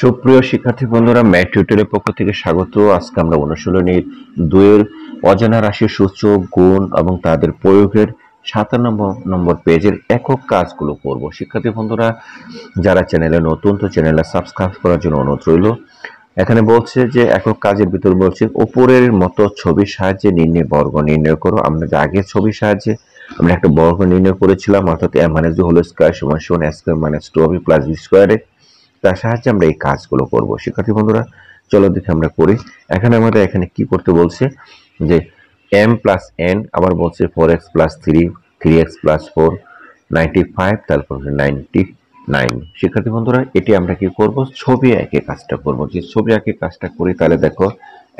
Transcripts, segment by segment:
সুপ্রিয় শিক্ষার্থী বন্ধুরা, ম্যাথ টিউটোরিয়ালের পক্ষ থেকে স্বাগত। আজকে আমরা অনুশীলনীর দুইয়ের অজানা রাশির সূচক গুণ এবং তাদের প্রয়োগের সাতান্ন নম্বর পেজের একক কাজগুলো করব। শিক্ষার্থী বন্ধুরা, যারা চ্যানেলে নতুন, তো চ্যানেলে সাবস্ক্রাইব করার জন্য অনুরোধ রইল। এখানে বলছে যে, একক কাজের ভিতর বলছে, উপরের মতো ছবির সাহায্যে নির্ণয়, বর্গ নির্ণয় করো। আমরা যে আগের ছবির সাহায্যে আমরা একটা বর্গ নির্ণয় করেছিলাম, অর্থাৎ এম মাইনাস হোল স্কোয়ার সমান সমান S square minus two B plus B স্কোয়ারে তার সাহায্যে আমরা এই কাজগুলো করব। শিক্ষার্থী বন্ধুরা, চলো দেখে আমরা করি। এখানে আমাদের এখানে কি করতে বলছে? যে এম প্লাস এন আবার বলছে four X plus three three X plus four ninety five তারপর হচ্ছে নাইনটি নাইন শিক্ষার্থী বন্ধুরা, এটি আমরা কি করব? ছবি এঁকে কাজটা করব। যে ছবি এঁকে কাজটা করি, তাহলে দেখো,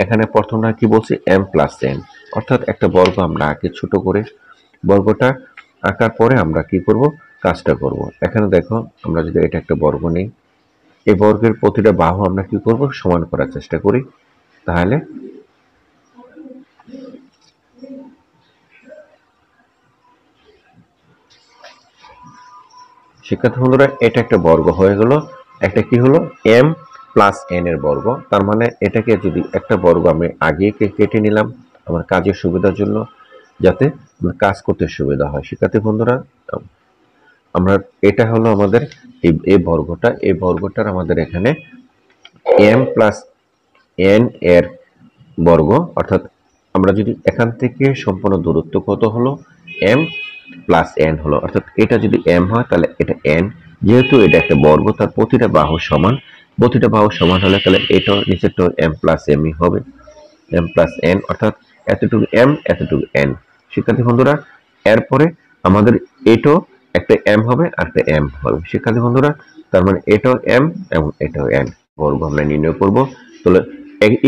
এখানে প্রথমটা কি বলছে? এম প্লাস এন অর্থাৎ একটা বর্গ আমরা আঁকে ছোট করে। বর্গটা আঁকার পরে আমরা কি করব? কাজটা করব। এখানে দেখো, আমরা যদি এটা একটা বর্গ নিই এই বর্গের প্রতিটা বাহু আমরা কি করব? সমান করার চেষ্টা করি। তাহলে শিক্ষার্থী বন্ধুরা, এটা একটা বর্গ হয়ে গেল। একটা কি হলো? এম প্লাস এন এর বর্গ। তার মানে এটাকে যদি একটা বর্গ আমি আগে কেটে নিলাম আমার কাজের সুবিধার জন্য, যাতে কাজ করতে সুবিধা হয়। শিক্ষার্থী বন্ধুরা আমরা, এটা হলো আমাদের এই এই বর্গটা, এই বর্গটার আমাদের এখানে এম প্লাস এন এর বর্গ, অর্থাৎ আমরা যদি এখান থেকে সম্পূর্ণ দূরত্ব কত হলো? এম প্লাস এন হলো। অর্থাৎ এটা যদি এম হয়, তাহলে এটা এন যেহেতু এটা একটা বর্গ, তার প্রতিটা বাহু সমান। প্রতিটা বাহু সমান হলে তাহলে এটা নিচেরটা এম প্লাস এমই হবে। এম প্লাস এন অর্থাৎ এতটুকু এম এতটুকু এন শিক্ষার্থী বন্ধুরা, এরপরে আমাদের এটাও একটা এম হবে, আর একটা এম হবে। শিক্ষার্থী বন্ধুরা, তার মানে এটাও এম এবং এটাও এন বর্গ আমরা নির্ণয় করব। তাহলে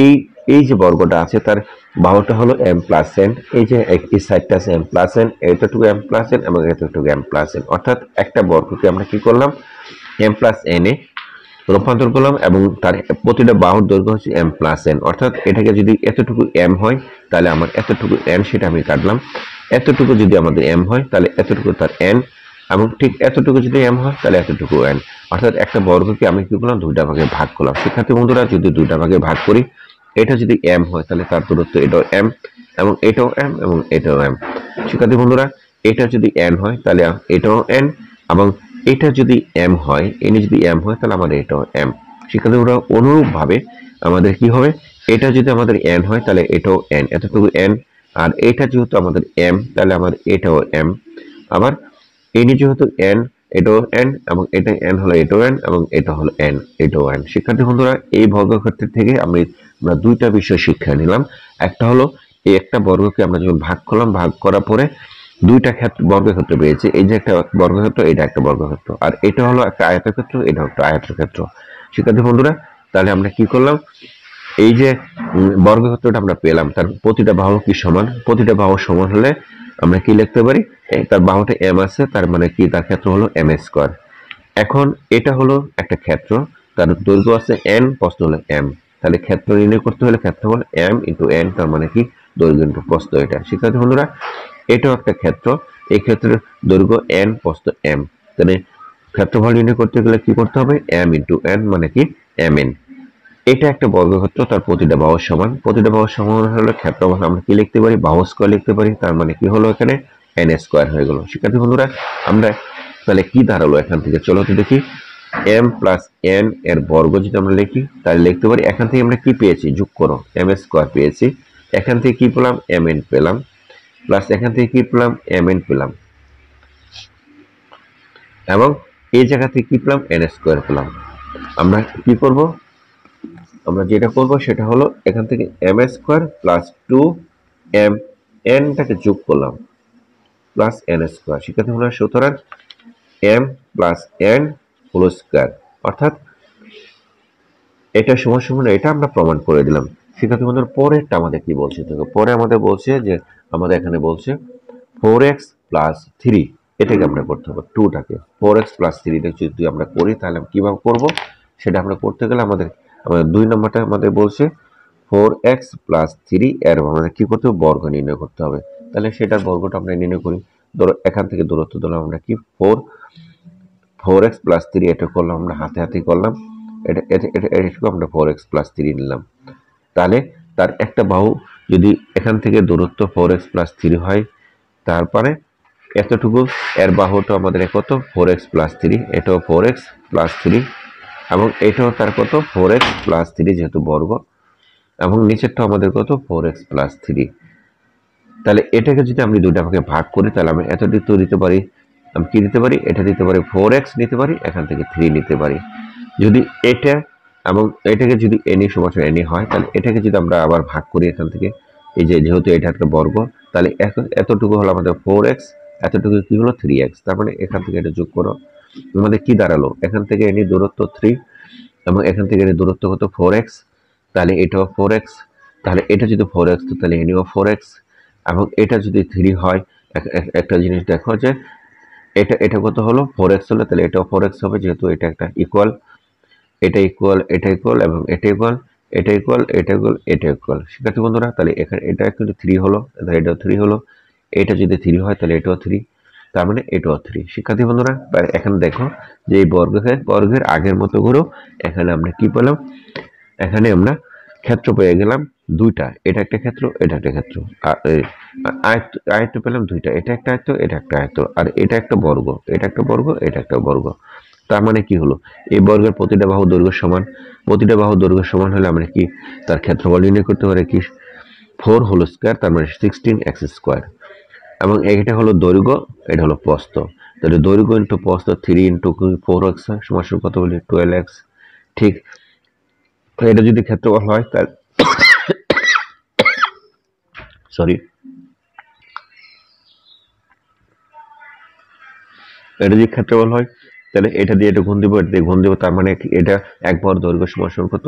এই এই যে বর্গটা আছে, তার বাহুটা হলো এম প্লাস এন এই যে এই সাইডটা আছে এম প্লাস এন এতটুকু এম প্লাস এন এবং এতটুকু এম প্লাস এন অর্থাৎ একটা বর্গকে আমরা কি করলাম? এম প্লাস এন এ রূপান্তর করলাম এবং তার প্রতিটা বাহুর দৈর্ঘ্য হচ্ছে এম প্লাস এন অর্থাৎ এটাকে যদি এতটুকু এম হয়, তাহলে আমার এতটুকু এন সেটা আমি কাটলাম। এতটুকু যদি আমাদের এম হয়, তাহলে এতটুকু তার এন এবং ঠিক এতটুকু যদি এম হয়, তাহলে এতটুকু এন অর্থাৎ একটা বর্গকে আমি কি করলাম? দুইটা ভাগে ভাগ করলাম। শিক্ষার্থী বন্ধুরা, যদি দুইটা ভাগে ভাগ করি, এটা যদি এম হয়, তাহলে তার দূরত্ব এটাও এম এবং এটাও এম এবং এটাও এম শিক্ষার্থী বন্ধুরা, এটা যদি এন হয়, তাহলে এটাও এন এবং এটা যদি এম হয় এনে যদি এম হয়, তাহলে আমাদের এটাও এম শিক্ষার্থী বন্ধুরা, অনুরূপভাবে আমাদের কি হবে? এটা যদি আমাদের এন হয়, তাহলে এটাও এন এতটুকু এন আর এটা যেহেতু আমাদের এম তাহলে আমাদের এটাও এম আবার এনি যেহেতু এন এটাও এন এবং এটা এন হলো, এটাও এন এবং এটা হলো এন এটাও এন শিক্ষার্থী বন্ধুরা, এই বর্গক্ষেত্রের থেকে আমি, আমরা দুইটা বিষয় শিক্ষা নিলাম। একটা হলো, এই একটা বর্গকে আমরা যখন ভাগ করলাম, ভাগ করার পরে দুইটা ক্ষেত্র, বর্গক্ষেত্র পেয়েছি। এই যে একটা বর্গক্ষেত্র, এটা একটা বর্গক্ষেত্র। আর এটা হলো একটা আয়তক্ষেত্র এটা একটা আয়তক্ষেত্র। শিক্ষার্থী বন্ধুরা, তাহলে আমরা কি করলাম? এই যে বর্গক্ষেত্রটা আমরা পেলাম, তার প্রতিটা বাহু কি সমান? প্রতিটা বাহু সমান হলে আমরা কি লিখতে পারি? তার বাহুটা এম আছে, তার মানে কি? তার ক্ষেত্র হলো এম স্কোয়ার এখন এটা হলো একটা ক্ষেত্র, তার দৈর্ঘ্য আছে এন প্রস্থ হলো এম তাহলে ক্ষেত্র নির্ণয় করতে হলে ক্ষেত্র হলো এম ইন্টু এন তার মানে কি? দৈর্ঘ্য ইন্টু প্রস্থ এটা। শিক্ষার্থী বন্ধুরা, এটাও একটা ক্ষেত্র, এই ক্ষেত্রের দৈর্ঘ্য এন প্রস্থ এম তাহলে ক্ষেত্রফল নির্ণয় করতে গেলে কি করতে হবে? এম ইন্টু এন মানে কি? এম এন এটা একটা বর্গক্ষেত্র, তার প্রতিটা বাহু সমান। প্রতিটা বাহু সমান হলে ক্ষেত্রফল আমরা কি লিখতে পারি? বাহু স্কোয়ার লিখতে পারি, তার মানে কি হলো এখানে? এন স্কোয়ার হয়ে গেল। শিক্ষার্থী বন্ধুরা, আমরা তাহলে কি দাঁড়াল এখান থেকে? চলো তো দেখি। এম প্লাস এন এর বর্গ যদি আমরা লিখি, তাহলে লিখতে পারি, এখান থেকে আমরা কি পেয়েছি? যোগ করো এম স্কোয়ার পেয়েছি। এখান থেকে কি পেলাম? এম এন পেলাম। প্লাস এখান থেকে কি পেলাম? এম এন পেলাম। এবং এই জায়গা থেকে কি পেলাম? এন স্কোয়ার পেলাম। আমরা কি করব? আমরা যেটা করব সেটা হলো এখান থেকে M square plus two M এনটাকে যোগ করলাম প্লাস এন স্কোয়ার শিক্ষার্থী হলো সুতরাং M plus N whole square অর্থাৎ এটা সমান সমান এটা আমরা প্রমাণ করে দিলাম। শিক্ষার্থী বন্ধুর, পরেরটা আমাদের কি বলছে? দেখো, পরে আমাদের বলছে যে, আমাদের এখানে বলছে ফোর এক্স প্লাস থ্রি এটাকে আমরা করতে হবে টুটাকে ফোর এক্স প্লাস থ্রিটা যদি আমরা করি, তাহলে কীভাবে করব? সেটা আমরা করতে গেলে আমাদের আমাদের দুই নম্বরটা আমাদের বলছে ফোর এক্স প্লাস থ্রি এর আমাদের কী করতে হবে? বর্গ নির্ণয় করতে হবে। তাহলে সেটার বর্গটা আমরা নির্ণয় করি। ধরো এখান থেকে দূরত্ব দিলাম আমরা কি? Four four X plus three এটা করলাম আমরা, হাতে হাতে করলাম। এটা এটুকু আমরা ফোর এক্স প্লাস থ্রি নিলাম। তাহলে তার একটা বাহু যদি এখান থেকে দূরত্ব ফোর এক্স প্লাস থ্রি হয়, তারপরে এতটুকু, এর বাহুটা আমাদের কত? ফোর এক্স প্লাস থ্রি এটাও ফোর এক্স প্লাস থ্রি এবং এটাও তার কত? ফোর এক্স প্লাস থ্রি যেহেতু বর্গ, এবং নিচেরটা আমাদের কত? ফোর এক্স প্লাস থ্রি তাহলে এটাকে যদি আমি দুইটা ভাগে ভাগ করি, তাহলে আমি এতটুকু দিতে পারি। আমি কি দিতে পারি? এটা দিতে পারি ফোর এক্স নিতে পারি, এখান থেকে থ্রি নিতে পারি। যদি এটা এবং এটাকে যদি এনি সমান এনি হয়, তাহলে এটাকে যদি আমরা আবার ভাগ করি এখান থেকে, এই যে যেহেতু এটা একটা বর্গ, তাহলে এতটুকু হলো আমাদের ফোর এক্স এতটুকু কি হলো? থ্রি এক্স তার মানে এখান থেকে এটা যোগ করো। আমাদের কি দাঁড়াল? এখান থেকে এনি দূরত্ব থ্রি এবং এখান থেকে এনি দূরত্ব কত? ফোর এক্স তাহলে এটাও ফোর এক্স তাহলে এটা যদি ফোর এক্স তাহলে এনিও ফোর এক্স এবং এটা যদি থ্রি হয় একটা জিনিস দেখো যে, এটা এটা কত হলো? ফোর এক্স হলে, তাহলে এটাও ফোর এক্স হবে, যেহেতু এটা একটা ইকুয়াল এটা ইকুয়াল এটা ইকুয়াল এবং এটা ইকুয়াল এটা ইকুয়াল এটা ইকুয়াল এটা ইকুয়াল শিক্ষার্থী বন্ধুরা? তাহলে এখানে, এটা কিন্তু থ্রি হলো এটাও থ্রি হলো। এটা যদি থ্রি হয়, তাহলে এটাও থ্রি তার মানে এটাও থ্রি শিক্ষার্থী বন্ধুরা এখানে দেখো যে এই বর্গের বর্গের আগের মতো করেও এখানে আমরা কি পেলাম? এখানে আমরা ক্ষেত্র পেয়ে গেলাম দুইটা। এটা একটা ক্ষেত্র, এটা একটা ক্ষেত্র। আয়ত্ত আয়ত্ত পেলাম দুইটা। এটা একটা আয়ত্ত, এটা একটা আয়ত্ত। আর এটা একটা বর্গ, এটা একটা বর্গ, এটা একটা বর্গ। তার মানে কি হলো? এই বর্গের প্রতিটা বাহু দৈর্ঘ্য সমান। প্রতিটা বাহু দৈর্ঘ্য সমান হলে আমরা কি তার ক্ষেত্রফল নির্ণয় করতে পারি কি ফোর হোল স্কোয়ার তার মানে সিক্সটিন এক্স স্কোয়ার এটা হলো দৈর্ঘ্য, এটা হলো প্রস্ত তাহলে দৈর্ঘ্য ইন্টু প্রস্ত থ্রি ইন্টু ফোর এক্স সমান কত বলি? টুয়েলভ এক্স ঠিক, এটা যদি ক্ষেত্রফল হয় তার সরি এটা যদি ক্ষেত্রফল হয়, তাহলে এটা দিয়ে এটা গুণ দিব, এটা দিয়ে গুণ দিব, তার মানে এটা একবার দৈর্ঘ্য সমান কত?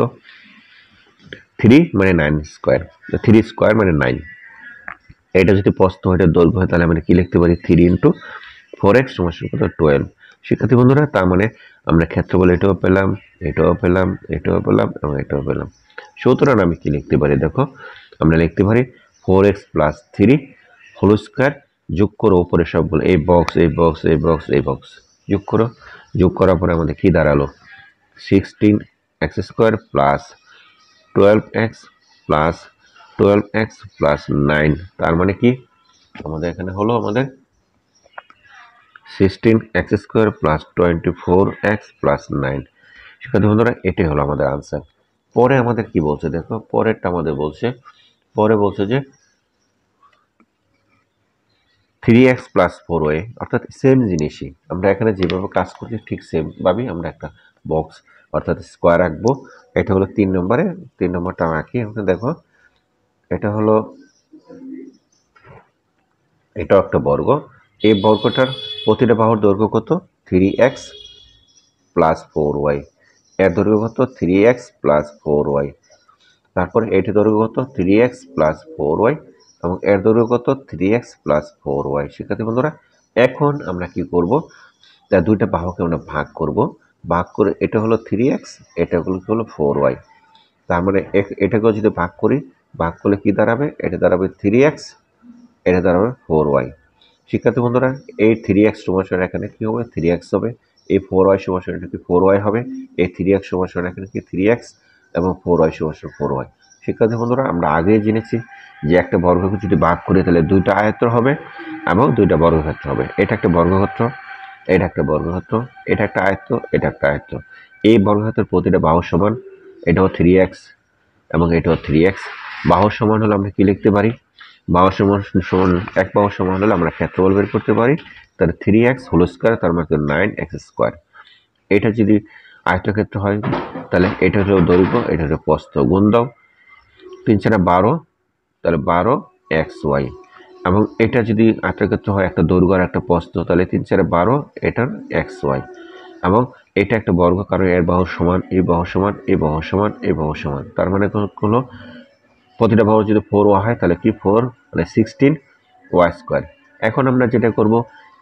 থ্রি মানে নাইন স্কোয়ার থ্রি স্কোয়ার মানে নাইন এটা যদি প্রস্ত হয়, এটা দৈর্ঘ্য হয়, তাহলে আমরা কি লিখতে পারি? থ্রি ইন্টু ফোর এক্স সমান কত? টুয়েলভ শিক্ষার্থী বন্ধুরা, তার মানে আমরা ক্ষেত্রফল এটাও পেলাম এটাও পেলাম এটাও পেলাম, এবং এটাও পেলাম। সুতরাং আমি কি লিখতে পারি? দেখো, আমরা লিখতে পারি four X plus three whole square যোগ করো উপরে সবগুলো। এই বক্স এই বক্স এই বক্স এই বক্স যোগ করো। যোগ করার পরে আমাদের কী দাঁড়াল? Sixteen X square plus twelve X plus twelve X plus nine তার মানে কি? আমাদের এখানে হলো আমাদের sixteen X square plus twenty four X plus nine শিক্ষার্থী বন্ধুরা, এটাই হলো আমাদের আনসার পরে আমাদের কি বলছে দেখো? পরেরটা আমাদের বলছে, পরে বলছে যে three X plus four Y অর্থাৎ সেম জিনিসই। আমরা এখানে যেভাবে কাজ করছি, ঠিক সেমভাবেই আমরা একটা বক্স অর্থাৎ স্কোয়ার আঁকবো। এটা হলো তিন নম্বরে, তিন নম্বরটা আঁকি। এখানে দেখো এটা হলো এটাও একটা বর্গ। এই বর্গটার প্রতিটা বাহুর দৈর্ঘ্য কত? Three X plus four Y এর দৈর্ঘ্য কত? Three X plus four Y তারপরে এটি দৈর্ঘ্য কত? Three X plus four Y এবং এর দৈর্ঘ্য কত? Three X plus four Y শিক্ষার্থী বন্ধুরা, এখন আমরা কি করব? তার দুইটা বাহুকে আমরা ভাগ করব। ভাগ করে এটা হলো থ্রি এক্স এটা হলো ফোর ওয়াই তার মানে এটাকেও যদি ভাগ করি ভাগ করলে কী দাঁড়াবে? এটা দাঁড়াবে থ্রি এক্স এটা দাঁড়াবে ফোর ওয়াই শিক্ষার্থী বন্ধুরা, এই থ্রি এক্স সমান এখানে কী হবে? থ্রি এক্স হবে। এই ফোর ওয়াই সমান এটা কি ফোর ওয়াই হবে? এই থ্রি এক্স সমান এখানে কি থ্রি এক্স এবং ফোর ওয়াই সমান ফোর ওয়াই শিক্ষার্থী বন্ধুরা, আমরা আগেই জেনেছি যে একটা বর্গকে যদি ভাগ করি, তাহলে দুইটা আয়ত্র হবে এবং দুইটা বর্গক্ষেত্র হবে। এটা একটা বর্গক্ষেত্র, এটা একটা বর্গক্ষেত্র, এটা একটা আয়ত্ত, এটা একটা আয়ত্ত। এই বর্গক্ষেত্রের প্রতিটা বাহু সমান, এটাও থ্রি এক্স এবং এটাও থ্রি এক্স বাহু সমান হলে আমরা কি লিখতে পারি? বাহু সমান সমান এক বাহু সমান হলে আমরা ক্ষেত্রফল বের করতে পারি। তাহলে থ্রি এক্স হোল স্কোয়ার তার মানে নাইন এক্স স্কোয়ার এটা যদি আয়তক্ষেত্র হয়, তাহলে এটা হলো দৈর্ঘ্য, এটা হলো প্রস্থ গুণ দাও তিন চারা বারো, তাহলে বারো এক্স ওয়াই এবং এটা যদি আয়তক্ষেত্র হয়, একটা দৈর্ঘ্য আর একটা প্রস্থ, তাহলে তিন চারে বারো, এটার এক্স ওয়াই এবং এটা একটা বর্গ, কারণ এর বাহু সমান এই বাহু সমান এই বাহু সমান এই বাহু সমান। তার মানে হলো প্রতিটা বাহু যদি ফোর ওয়া হয়, তাহলে কি ফোর মানে সিক্সটিন ওয়াই স্কোয়ার এখন আমরা যেটা করব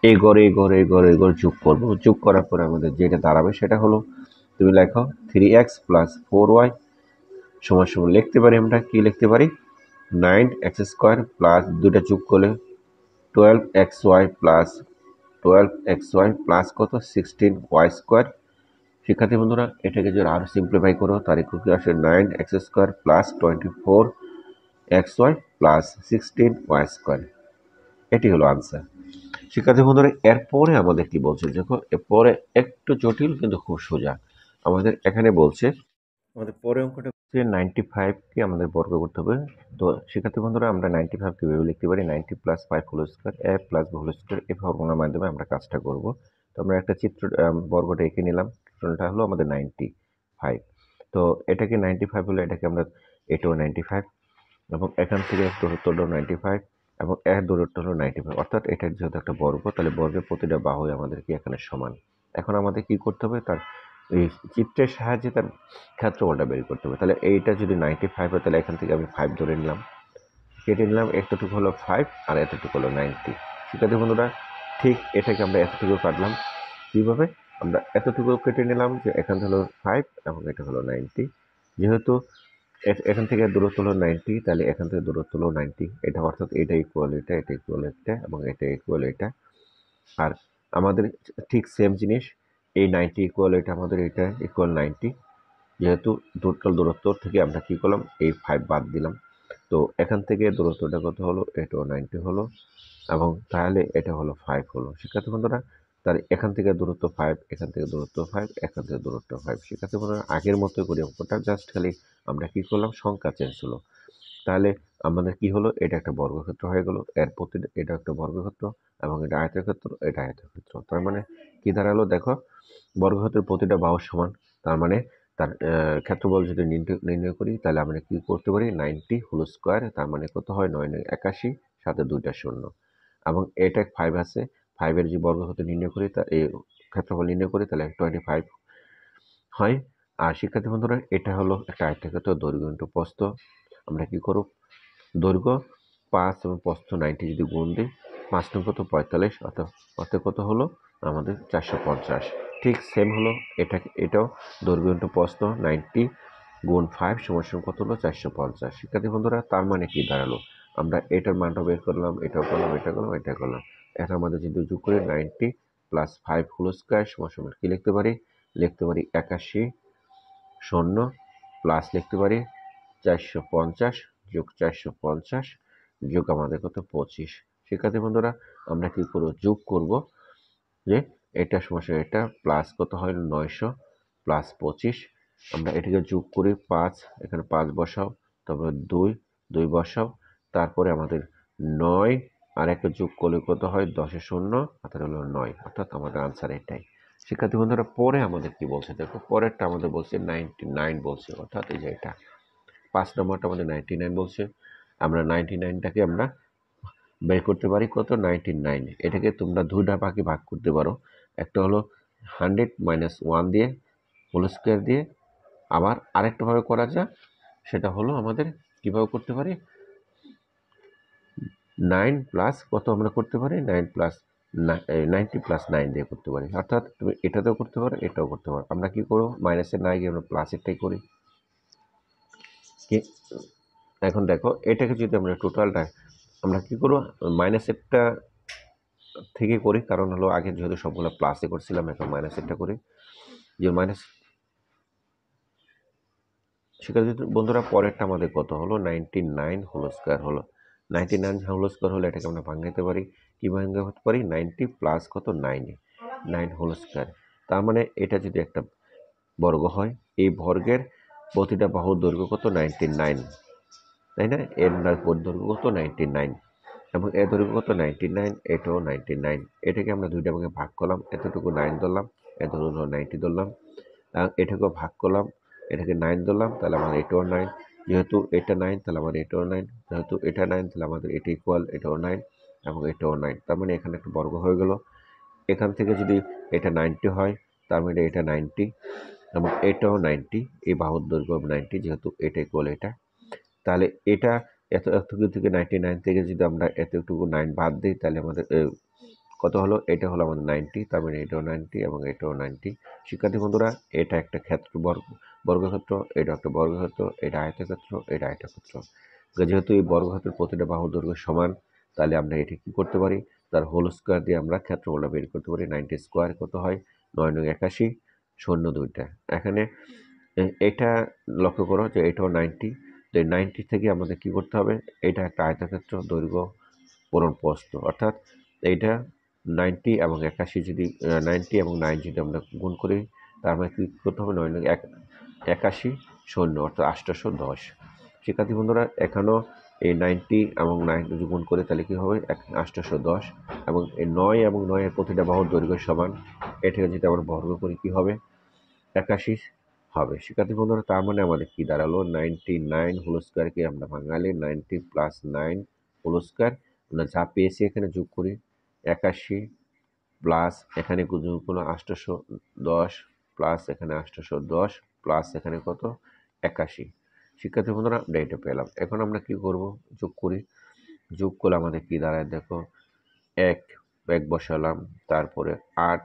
এই গড়ে এই গড়ে এই গড়ে এই গড়ে যোগ করব। যোগ করার পরে আমাদের যেটা দাঁড়াবে সেটা হলো, তুমি লেখো three X plus four Y সময় সময় লিখতে পারি আমরা, কি লিখতে পারি? নাইন এক্স স্কোয়ার প্লাস দুটা যোগ করলে twelve X Y plus twelve X Y plus কত? সিক্সটিন ওয়াই স্কোয়ার শিক্ষার্থী বন্ধুরা, এটাকে যদি আরও সিম্পলিফাই করো, তাহলে কি আসে? Nine X square plus twenty four X Y plus sixteen Y square. এটি হলো আনসার। শিক্ষার্থী বন্ধুরা, এরপরে আমাদের কি বলছে? দেখো, এরপরে একটু জটিল কিন্তু খুব সোজা। আমাদের এখানে বলছে, আমাদের পরে অঙ্কটা হচ্ছে নাইনটি ফাইভকে আমাদের বর্গ করতে হবে। তো শিক্ষার্থী বন্ধুরা, আমরা নাইনটি ফাইভ কীভাবে লিখতে পারি? Ninety plus five whole square A plus whole square এই ফর্মুলার মাধ্যমে আমরা কাজটা করব। তো আমরা একটা চিত্র বর্গটা এঁকে নিলাম। চিত্রটা হলো আমাদের নাইনটি ফাইভ তো এটাকে নাইনটি ফাইভ হলে এটাকে আমরা এটাও নাইনটি ফাইভ এবং এখান থেকে দূরত্ব হলো নাইনটি ফাইভ এবং এর দূরত্ব হলো নাইনটি ফাইভ অর্থাৎ এটা যেহেতু একটা বর্গ, তাহলে বর্গের প্রতিটা বাহুই আমাদের কি এখানে সমান। এখন আমাদের কি করতে হবে? তার এই চিত্রের সাহায্যে তার ক্ষেত্রফলটা বের করতে হবে। তাহলে এইটা যদি নাইনটি ফাইভ হয়, তাহলে এখান থেকে আমি ফাইভ ধরে নিলাম। কেটে নিলাম, এতটুকু হলো ফাইভ আর এতটুকু হলো নাইনটি শিক্ষার্থী বন্ধুরা? ঠিক এটাকে আমরা এতটুকু কাটলাম। কীভাবে? আমরা এতটুকু কেটে নিলাম যে এখান হলো ফাইভ এবং এটা হলো নাইনটি যেহেতু এখান থেকে দূরত্ব হলো নাইনটি তাহলে এখান থেকে দূরত্ব হলো নাইনটি এটা অর্থাৎ এটা ইকুয়াল এটা এটা ইকুয়াল এটা এবং এটা ইকুয়াল এটা। আর আমাদের ঠিক সেম জিনিস, এই নাইনটি ইকুয়াল এটা আমাদের এটা ইকুয়াল নাইনটি যেহেতু টোটাল দূরত্ব থেকে আমরা কী করলাম, এই ফাইভ বাদ দিলাম। তো এখান থেকে দূরত্বটা কত হলো? এটাও নাইনটি হলো এবং তাহলে এটা হলো ফাইভ হলো। শিক্ষার্থী বন্ধুরা তাহলে এখান থেকে দূরত্ব ফাইভ এখান থেকে দূরত্ব ফাইভ এখান থেকে দূরত্ব ফাইভ শিক্ষার্থী বন্ধুরা আগের মতো করি অঙ্কটা জাস্ট খালি আমরা কী করলাম, সংখ্যা চেঞ্জ হলো। তাহলে আমাদের কি হলো? এটা একটা বর্গক্ষেত্র হয়ে গেল। এর প্রতি এটা একটা বর্গক্ষেত্র এবং এটা আয়তক্ষেত্র এটা আয়তক্ষেত্র। তার মানে কি দাঁড়াল? দেখো, বর্গক্ষেত্রের প্রতিটা বাহু সমান। তার মানে তার ক্ষেত্রফল যদি নির্ণয়- করি, তাহলে আমরা কি করতে পারি? নাইনটি হোল স্কোয়ার তার মানে কত হয়? নয় একাশি, সাথে দুইটা শূন্য। এবং এটা ফাইভ আছে। ফাইভের যে বর্গ বর্গক্ষেত্র নির্ণয় করি তা এই ক্ষেত্রফল নির্ণয় করি, তাহলে টোয়েন্টি ফাইভ হয়। আর শিক্ষার্থী বন্ধুরা, এটা হলো একটা আয়তক্ষেত্র দৈর্ঘ্য ইন্টু প্রস্থ। আমরা কি করব? দৈর্ঘ্য পাঁচ এবং প্রস্থ নাইনটি যদি গুণ দিই, পাঁচ নং কত? পঁয়তাল্লিশ। অর্থাৎ অর্থাৎ কত হলো? আমাদের চারশো পঞ্চাশ। ঠিক সেম হলো এটা এটাও দৈর্ঘ্য ইন্টু প্রস্থ নাইনটি গুণ ফাইভ সমান কত হলো? চারশো পঞ্চাশ। শিক্ষার্থী বন্ধুরা, তার মানে কি দাঁড়াল? আমরা এটার মানটা বের করলাম, এটাও করলাম, এটা করলাম এটা করলাম। এটা আমাদের যদি যোগ করে ninety plus five whole square সমান কী লিখতে পারি? লিখতে পারি একাশি শূন্য প্লাস লিখতে পারি চারশো পঞ্চাশ যোগ চারশো পঞ্চাশ যোগ আমাদের কত? পঁচিশ। শিক্ষার্থী বন্ধুরা, আমরা কি করব? যোগ করব যে এটা সমস্যা এটা প্লাস কত হয়? নয়শো প্লাস পঁচিশ। আমরা এটাকে যোগ করি পাঁচ। এখানে পাঁচ বসাও, তারপরে দুই দুই বসাও, তারপরে আমাদের নয় আর একটা যোগ করলে কত হয়? দশে শূন্য অর্থাৎ হলো নয়। অর্থাৎ আমাদের আনসার এটাই। শিক্ষার্থী বন্ধুরা, পরে আমাদের কি বলছে? দেখো, পরেরটা আমাদের বলছে নাইনটি নাইন বলছে, অর্থাৎ এই যে এটা। পাঁচ নম্বরটা আমাদের নাইনটি নাইন বলছে। আমরা নাইনটি নাইনটাকে আমরা বের করতে পারি কত? নাইনটি নাইন এটাকে তোমরা দুইটা ভাগে ভাগ করতে পারো। একটা হলো হান্ড্রেড মাইনাস ওয়ান দিয়ে হোল স্কোয়ার দিয়ে আবার আরেকটাভাবে করা যায়। সেটা হলো আমাদের কীভাবে করতে পারি? নাইন প্লাস কত আমরা করতে পারি? Nine plus ninety plus nine দিয়ে করতে পারি। অর্থাৎ তুমি এটাতেও করতে পারো, এটাও করতে পারো। আমরা কি করব? মাইনাসের না গিয়ে আমরা প্লাসেরটাই করি। এখন দেখো, এটাকে যদি আমরা টোটালটা আমরা কি করব? মাইনাসেরটা থেকে করি, কারণ হলো আগে যেহেতু সবগুলো প্লাসে করছিলাম, এখন মাইনাসেরটা করি। যে মাইনাস শিক্ষার্থী বন্ধুরা পরেরটা আমাদের কত হলো? নাইনটি নাইন হোল স্কোয়ার হলো। নাইনটি নাইন হোল স্কোয়ার হলে এটাকে আমরা ভাঙাইতে পারি। কি ভাঙাতে পারি? নাইনটি প্লাস কত? নাইনে। Nine whole square. তার মানে এটা যদি একটা বর্গ হয়, এই বর্গের প্রতিটা বাহুর দৈর্ঘ্য কত? Ninety nine. তাই না? এর দৈর্ঘ্য কত? Ninety nine. এবং এর দৈর্ঘ্য কত? নাইনটি নাইন, এটাও নাইনটি নাইন। এটাকে আমরা দুইটা ভাগে ভাগ করলাম। এতটুকু নাইন ধরলাম, এ ধরুন নাইনটি ধরলাম। এটাকেও ভাগ করলাম, এটাকে নাইন ধরলাম, তাহলে আমাদের এটাও নাইন। যেহেতু এটা নাইন তাহলে আমাদের এটাও নাইন যেহেতু এটা নাইন তাহলে আমাদের এটা ইকুয়াল এটাও নাইন এবং এটাও নাইন তার মানে এখানে একটা বর্গ হয়ে গেল। এখান থেকে যদি এটা নাইনটি হয়, তার মানে এটা নাইনটি এবং এটাও নাইনটি এই বাহুর দৈর্ঘ্য নাইনটি যেহেতু এটা ইকুয়াল এটা। তাহলে এটা এত, এতটুকু থেকে নাইনটি নাইন থেকে যদি আমরা এতটুকু নাইন বাদ দিই, তাহলে আমাদের কত হলো? এটা হলো আমাদের নাইনটি তার মানে এটাও নাইনটি এবং এটাও নাইনটি শিক্ষার্থী বন্ধুরা, এটা একটা ক্ষেত্র বর্গ বর্গক্ষেত্র, এটা একটা বর্গক্ষেত্র, এটা আয়তক্ষেত্র এটা আয়তক্ষেত্র। তো যেহেতু এই বর্গক্ষেত্রের প্রতিটা বাহুর দৈর্ঘ্য সমান, তাহলে আমরা এটি কী করতে পারি? তার হোল স্কোয়ার দিয়ে আমরা ক্ষেত্রফলটা বের করতে পারি। নাইনটি স্কোয়ার কত হয়? নয় নয় একাশি, শূন্য দুইটা। এখানে এটা লক্ষ্য করো যে এটাও নাইনটি তো এই নাইনটি থেকে আমাদের কি করতে হবে? এটা একটা আয়তক্ষেত্র দৈর্ঘ্য পূরণ প্রস্থ। অর্থাৎ এইটা নাইনটি এবং একাশি যদি নাইনটি এবং নাইন যদি আমরা গুণ করি, তার মানে কী করতে হবে? নয় এক একাশি শূন্য, অর্থাৎ আষ্টশো দশ। শিক্ষার্থী বন্ধুরা এখানেও এই নাইনটি এবং নাইন গুণ করে, তাহলে কী হবে? আষ্টশো দশ এবং এই নয় এবং নয়ের প্রতিটা বাহুর দৈর্ঘ্য সমান। এটাকে যদি আমরা বর্গ করি, কী হবে? একাশি হবে। শিক্ষার্থী বন্ধুরা, তার মানে আমাদের কী দাঁড়াল? নাইনটি নাইন হোল স্কোয়ারকে আমরা Bengali ninety plus nine whole square. আমরা যা পেয়েছি এখানে যোগ করি, একাশি প্লাস এখানে যোগ করল দশ প্লাস এখানে আষ্টশো দশ। প্লাস এখানে কত? একাশি। শিক্ষার্থী বন্ধুরা আমরা এটা পেলাম। এখন আমরা কি করব? যোগ করি। যোগ করলে আমাদের কি দাঁড়ায়? দেখো, এক এক বসালাম, তারপরে আট,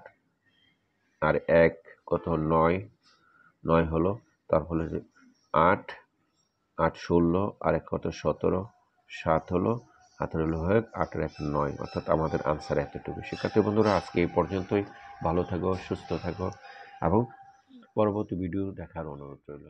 আর এক, কত নয়। নয় হলো তারপরে যে আট আট ষোলো, আর এক কত? সতেরো। সাত হলো হাতের হলো হয়ে আটের এক নয়। অর্থাৎ আমাদের আনসার এতটুকু। শিক্ষার্থী বন্ধুরা, আজকে এই পর্যন্তই। ভালো থাকো, সুস্থ থাকো, এবং পরবর্তী ভিডিও দেখার অনুরোধ রইল।